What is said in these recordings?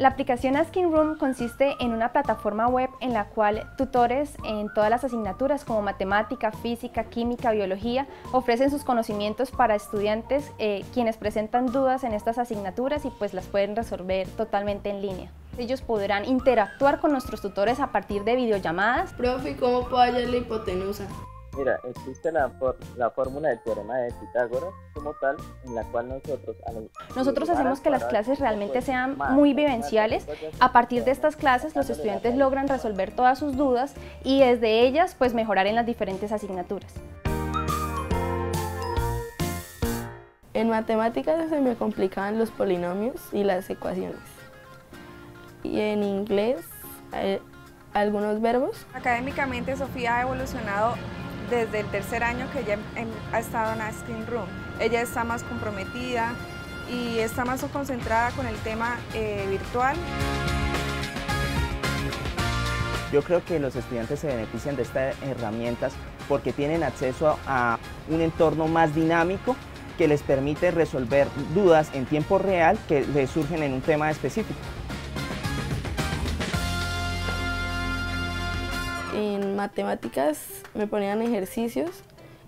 La aplicación Asking Room consiste en una plataforma web en la cual tutores en todas las asignaturas como matemática, física, química, biología ofrecen sus conocimientos para estudiantes eh, quienes presentan dudas en estas asignaturas y pues las pueden resolver totalmente en línea. Ellos podrán interactuar con nuestros tutores a partir de videollamadas. Profe, ¿cómo puedo hallar la hipotenusa? Mira, existe la, la fórmula del teorema de Pitágoras como tal, en la cual nosotros... Nosotros hacemos que las clases realmente sean muy vivenciales. A partir de estas clases los estudiantes logran resolver todas sus dudas y desde ellas pues mejorar en las diferentes asignaturas. En matemáticas se me complicaban los polinomios y las ecuaciones. Y en inglés eh, algunos verbos. Académicamente Sofía ha evolucionado desde el tercer año que ella ha estado en Asking Room. Ella está más comprometida y está más concentrada con el tema eh, virtual. Yo creo que los estudiantes se benefician de estas herramientas porque tienen acceso a un entorno más dinámico que les permite resolver dudas en tiempo real que les surgen en un tema específico. En matemáticas me ponían ejercicios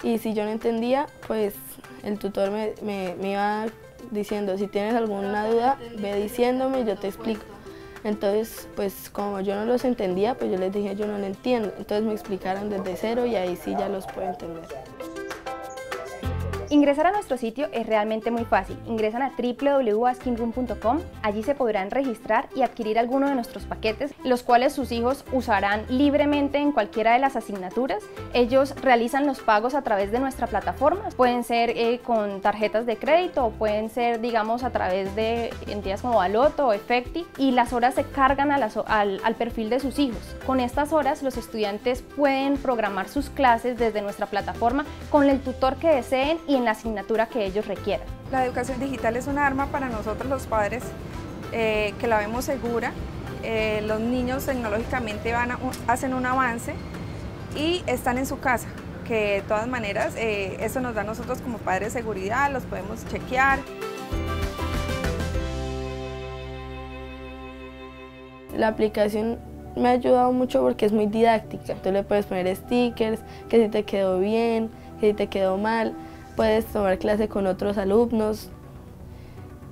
y si yo no entendía, pues el tutor me, me, iba diciendo, si tienes alguna duda, ve diciéndome, yo te explico. Entonces, pues como yo no los entendía, pues yo les dije, yo no lo entiendo. Entonces me explicaron desde cero y ahí sí ya los puedo entender. Ingresar a nuestro sitio es realmente muy fácil. Ingresan a www.askingroom.com, allí se podrán registrar y adquirir alguno de nuestros paquetes, los cuales sus hijos usarán libremente en cualquiera de las asignaturas. Ellos realizan los pagos a través de nuestra plataforma, pueden ser eh, con tarjetas de crédito o pueden ser, digamos, a través de entidades como Baloto o Efecti y las horas se cargan al, al perfil de sus hijos. Con estas horas los estudiantes pueden programar sus clases desde nuestra plataforma con el tutor que deseen y la asignatura que ellos requieran. La educación digital es un arma para nosotros los padres eh, que la vemos segura. Eh, los niños tecnológicamente van hacen un avance y están en su casa, que de todas maneras eh, eso nos da a nosotros como padres seguridad, los podemos chequear. La aplicación me ha ayudado mucho porque es muy didáctica. Tú le puedes poner stickers, que si te quedó bien, que si te quedó mal puedes tomar clase con otros alumnos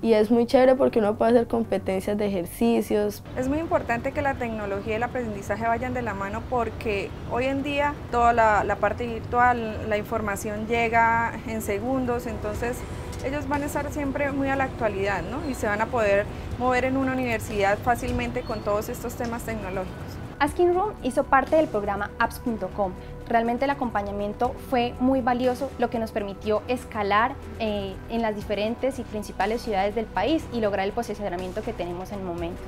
y es muy chévere porque uno puede hacer competencias de ejercicios. Es muy importante que la tecnología y el aprendizaje vayan de la mano porque hoy en día toda la, parte virtual, la información llega en segundos, entonces ellos van a estar siempre muy a la actualidad ¿no? y se van a poder mover en una universidad fácilmente con todos estos temas tecnológicos. Asking Room hizo parte del programa apps.com. Realmente el acompañamiento fue muy valioso, lo que nos permitió escalar eh, en las diferentes y principales ciudades del país y lograr el posicionamiento que tenemos en el momento.